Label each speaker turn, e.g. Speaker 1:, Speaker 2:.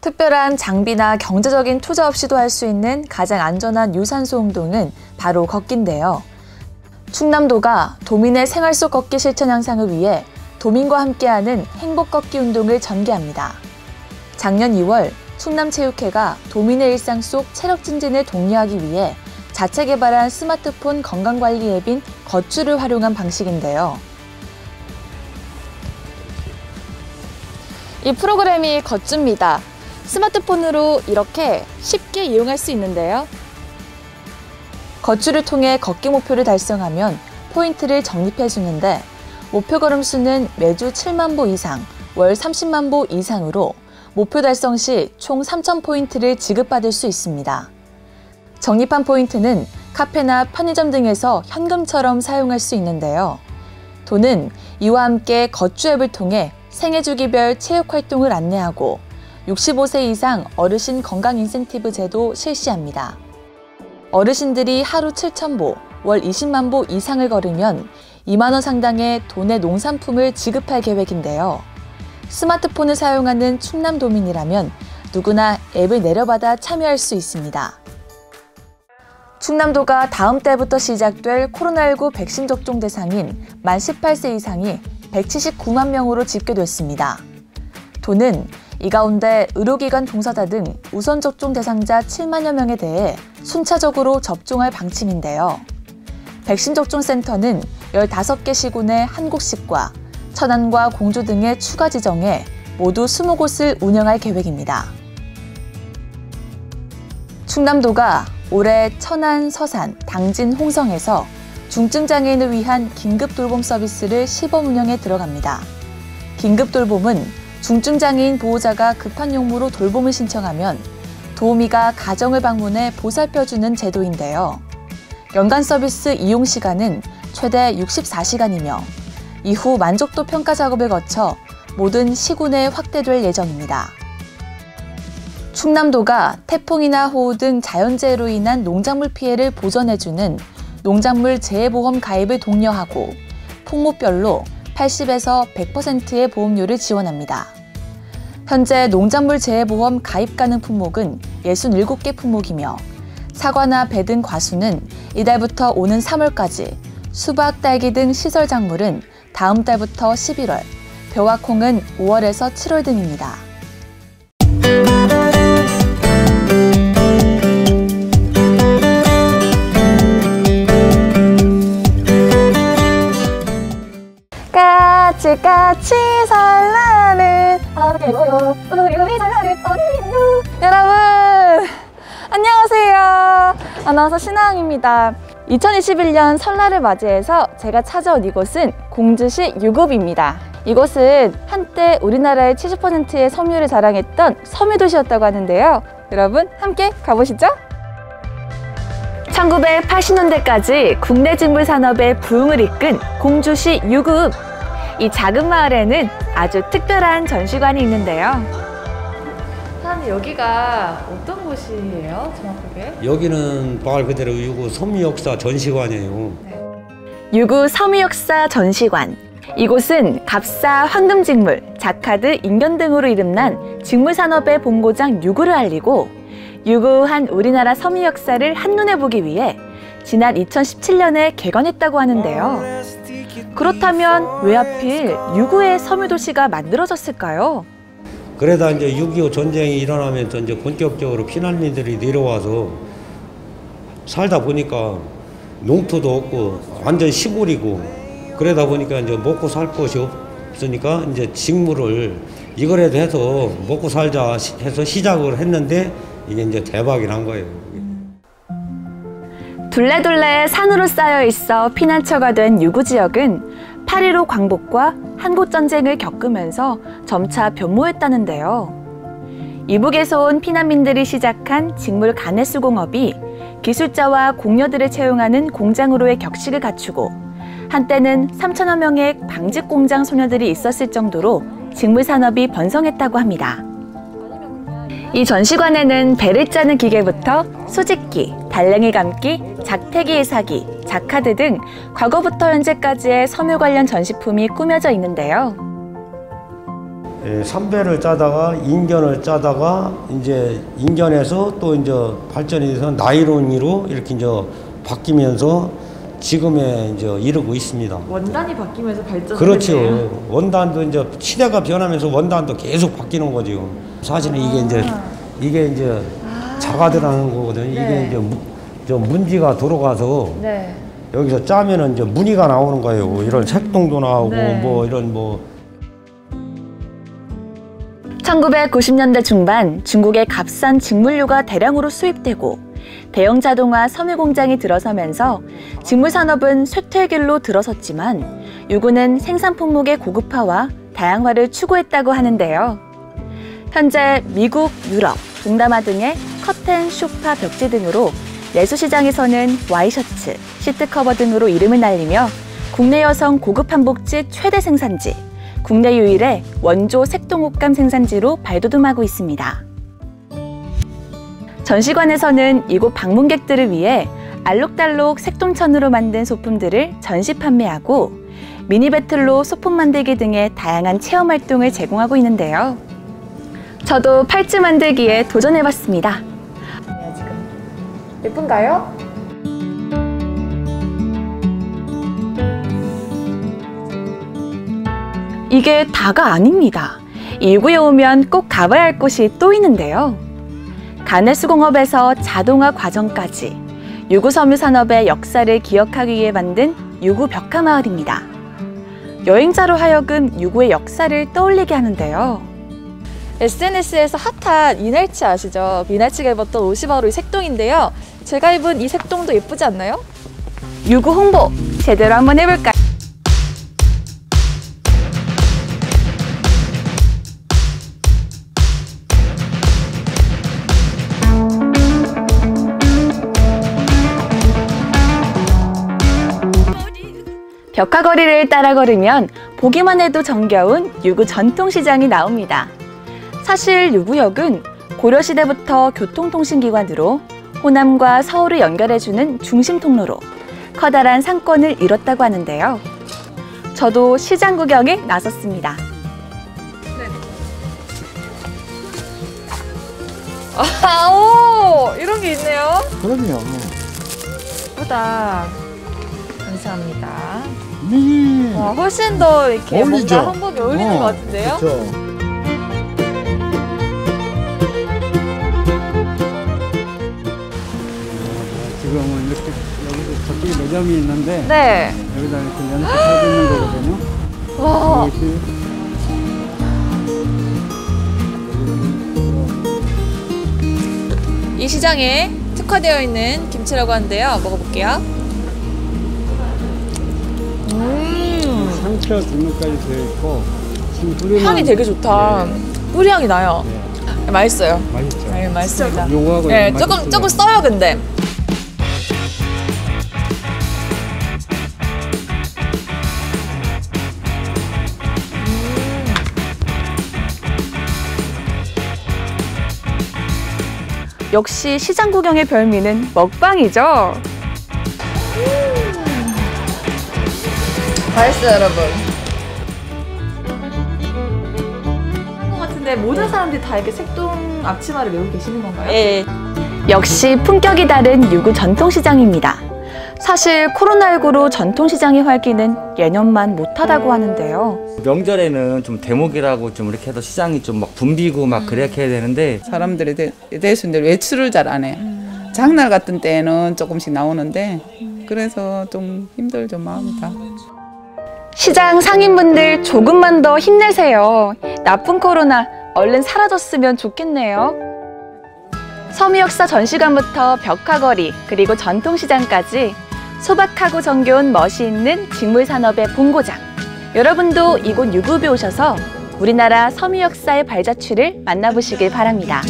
Speaker 1: 특별한 장비나 경제적인 투자 없이도 할 수 있는 가장 안전한 유산소 운동은 바로 걷기인데요. 충남도가 도민의 생활 속 걷기 실천 향상을 위해 도민과 함께하는 행복 걷기 운동을 전개합니다. 작년 2월 충남체육회가 도민의 일상 속 체력 증진을 독려하기 위해 자체 개발한 스마트폰 건강관리 앱인 걷주를 활용한 방식인데요. 이 프로그램이 걷주입니다. 스마트폰으로 이렇게 쉽게 이용할 수 있는데요. 걷주를 통해 걷기 목표를 달성하면 포인트를 적립해 주는데 목표 걸음 수는 매주 7만 보 이상, 월 30만 보 이상으로 목표 달성 시 총 3,000포인트를 지급받을 수 있습니다. 적립한 포인트는 카페나 편의점 등에서 현금처럼 사용할 수 있는데요. 돈은 이와 함께 걷주 앱을 통해 생애 주기별 체육 활동을 안내하고 65세 이상 어르신 건강 인센티브 제도 실시합니다. 어르신들이 하루 7,000보, 월 20만 보 이상을 걸으면 2만 원 상당의 돈의 농산품을 지급할 계획인데요. 스마트폰을 사용하는 충남도민이라면 누구나 앱을 내려받아 참여할 수 있습니다. 충남도가 다음 달부터 시작될 코로나19 백신 접종 대상인 만 18세 이상이 179만 명으로 집계됐습니다. 도는 이 가운데 의료기관 종사자 등 우선 접종 대상자 7만여 명에 대해 순차적으로 접종할 방침인데요. 백신 접종 센터는 15개 시군의 한국씩과 천안과 공주 등의 추가 지정에 모두 20곳을 운영할 계획입니다. 충남도가 올해 천안, 서산, 당진, 홍성에서 중증 장애인을 위한 긴급 돌봄 서비스를 시범 운영에 들어갑니다. 긴급 돌봄은 중증장애인 보호자가 급한 용무로 돌봄을 신청하면 도우미가 가정을 방문해 보살펴주는 제도인데요. 연간 서비스 이용 시간은 최대 64시간이며 이후 만족도 평가 작업을 거쳐 모든 시군에 확대될 예정입니다. 충남도가 태풍이나 호우 등 자연재해로 인한 농작물 피해를 보전해주는 농작물 재해보험 가입을 독려하고 품목별로 80에서 100%의 보험료를 지원합니다. 현재 농작물 재해보험 가입 가능 품목은 67개 품목이며 사과나 배 등 과수는 이달부터 오는 3월까지 수박, 딸기 등 시설 작물은 다음 달부터 11월, 벼와 콩은 5월에서 7월 등입니다. 같이 어떻게 모여? 우리 설날은 어디요. 여러분 안녕하세요. 아나운서 신하영입니다. 2021년 설날을 맞이해서 제가 찾아온 이곳은 공주시 유급입니다. 이곳은 한때 우리나라의 70%의 섬유를 자랑했던 섬유도시였다고 하는데요. 여러분 함께 가보시죠. 1980년대까지 국내 직물 산업의 부흥을 이끈 공주시 유급 이 작은 마을에는 아주 특별한 전시관이 있는데요. 사장님 여기가 어떤 곳이에요? 정확하게?
Speaker 2: 여기는 말 그대로 유구 섬유역사 전시관이에요.
Speaker 1: 유구 섬유역사 전시관. 이곳은 갑사, 황금직물, 자카드, 인견 등으로 이름난 직물산업의 본고장 유구를 알리고 유구한 우리나라 섬유 역사를 한눈에 보기 위해 지난 2017년에 개관했다고 하는데요. 그렇다면 왜 하필 유구의 섬유도시가 만들어졌을까요?
Speaker 2: 그러다 이제 6.25 전쟁이 일어나면서 이제 본격적으로 피난민들이 내려와서 살다 보니까 농토도 없고 완전 시골이고 그러다 보니까 이제 먹고 살 것이 없으니까 이제 직물을 이거라도 해서 먹고 살자 해서 시작을 했는데 이게 이제 대박이 난 거예요.
Speaker 1: 둘레둘레 산으로 쌓여 있어 피난처가 된 유구 지역은 8.15 광복과 한국전쟁을 겪으면서 점차 변모했다는데요. 이북에서 온 피난민들이 시작한 직물 가내수공업이 기술자와 공녀들을 채용하는 공장으로의 격식을 갖추고 한때는 3천여 명의 방직 공장 소녀들이 있었을 정도로 직물 산업이 번성했다고 합니다. 이 전시관에는 배를 짜는 기계부터 수직기, 달랭이 감기, 작태기 사기, 자카드 등 과거부터 현재까지의 섬유 관련 전시품이 꾸며져 있는데요.
Speaker 2: 예, 삼배를 짜다가 인견을 짜다가 이제 인견에서 또 이제 발전이 돼서 나이론으로 이렇게 이제 바뀌면서 지금에 이제 이르고 있습니다.
Speaker 1: 원단이 바뀌면서 발전을
Speaker 2: 그렇죠. 원단도 이제 시대가 변하면서 원단도 계속 바뀌는 거죠. 사실은 이게 이제 이게 이제 자가들하는 거거든요. 이게
Speaker 1: 네.
Speaker 2: 이제 무, 저 문지가 들어가서
Speaker 1: 네.
Speaker 2: 여기서 짜면은 이제 무늬가 나오는 거예요. 이런 색동도 나오고
Speaker 1: 네.
Speaker 2: 뭐 이런 뭐
Speaker 1: 1990년대 중반 중국의 값싼 직물류가 대량으로 수입되고 대형 자동화 섬유 공장이 들어서면서 직물 산업은 쇠퇴의 길로 들어섰지만 유구는 생산 품목의 고급화와 다양화를 추구했다고 하는데요. 현재 미국, 유럽, 동남아 등의 커튼, 쇼파, 벽지 등으로 내수 시장에서는 와이셔츠, 시트 커버 등으로 이름을 날리며 국내 여성 고급 한복지 최대 생산지, 국내 유일의 원조 색동 옷감 생산지로 발돋움하고 있습니다. 전시관에서는 이곳 방문객들을 위해 알록달록 색동천으로 만든 소품들을 전시 판매하고 미니 배틀로 소품 만들기 등의 다양한 체험 활동을 제공하고 있는데요. 저도 팔찌 만들기에 도전해봤습니다. 예쁜가요? 이게 다가 아닙니다. 일구에 오면 꼭 가봐야 할 곳이 또 있는데요. 가내수공업에서 자동화 과정까지 유구섬유 산업의 역사를 기억하기 위해 만든 유구 벽화 마을입니다. 여행자로 하여금 유구의 역사를 떠올리게 하는데요. SNS에서 핫한 이날치 아시죠? 그 이날치가 입었던 옷이 바로 이 색동인데요. 제가 입은 이 색동도 예쁘지 않나요? 유구 홍보 제대로 한번 해볼까요? 벽화거리를 따라 걸으면 보기만 해도 정겨운 유구 전통시장이 나옵니다. 사실 유구역은 고려시대부터 교통통신기관으로 호남과 서울을 연결해주는 중심 통로로 커다란 상권을 이뤘다고 하는데요. 저도 시장 구경에 나섰습니다. 아, 오! 이런 게 있네요.
Speaker 3: 그럼요.
Speaker 1: 예쁘다. 감사합니다.
Speaker 3: 네.
Speaker 1: 와, 훨씬 더 이렇게
Speaker 3: 어울리죠?
Speaker 1: 뭔가 한복에 어울리는
Speaker 3: 어,
Speaker 1: 것 같은데요?
Speaker 3: 그렇 지금은 이렇게 여기서 저쪽에 매점이 있는데
Speaker 1: 네.
Speaker 3: 여기다 이렇게 연습하고 있는 거거든요.
Speaker 1: 와,
Speaker 3: 이것이
Speaker 1: 이 시장에 특화되어 있는 김치라고 하는데요. 먹어볼게요. 음,
Speaker 3: 상추 등록까지 되어 있고 지금
Speaker 1: 향이 되게 좋다. 뿌리 향이 나요.
Speaker 3: 네,
Speaker 1: 맛있어요.
Speaker 3: 맛있죠.
Speaker 1: 네, 맛있습니다.
Speaker 3: 요거하고
Speaker 1: 네, 조금
Speaker 3: 맛있어요.
Speaker 1: 조금 써요, 근데. 역시 시장 구경의 별미는 먹방이죠. 맛있어요, 여러분. 같은데 모든 사람들이 다 이렇게 색동 앞치마를 메고 계시는 건가요? 예. 역시 품격이 다른 유구 전통시장입니다. 사실 코로나19로 전통시장의 활기는 예년만 못하다고 하는데요.
Speaker 4: 명절에는 좀 대목이라고 좀 이렇게 해서 시장이 좀 막 붐비고 막 그렇게 해야 되는데
Speaker 5: 사람들이 대- 대수인데 외출을 잘 안 해. 장날 같은 때는 조금씩 나오는데 그래서 좀 힘들죠 마음이 다.
Speaker 1: 시장 상인분들 조금만 더 힘내세요. 나쁜 코로나 얼른 사라졌으면 좋겠네요. 섬유 역사 전시관부터 벽화거리 그리고 전통시장까지 소박하고 정겨운 멋이 있는 직물산업의 본고장. 여러분도 이곳 유급에 오셔서 우리나라 섬유 역사의 발자취를 만나보시길 바랍니다.